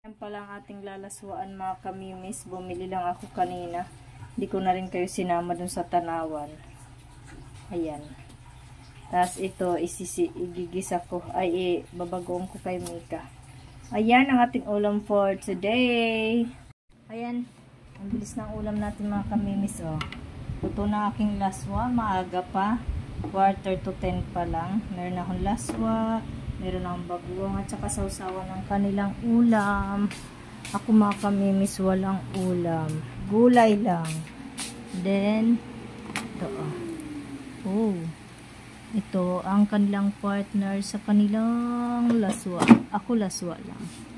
Yan pala ang ating lalaswaan mga kamimis. Bumili lang ako kanina. Hindi ko na rin kayo sinama dun sa tanawan. Ayan. Tapos ito, isisi, igigisa ko. Ay, babagoong ko kay Mika. Ayan ang ating ulam for today. Ayan. Ang bilis ng ulam natin mga kamimis. Oh. Ito na aking laswa. Maaga pa. Quarter to 10 pa lang. Meron akong laswa. Meron akong baguang at saka sausawan ng kanilang ulam. Ako mga kamimis walang ulam. Gulay lang. Then, ito oh. Oh. Ito ang kanilang partner sa kanilang laswa. Ako laswa lang.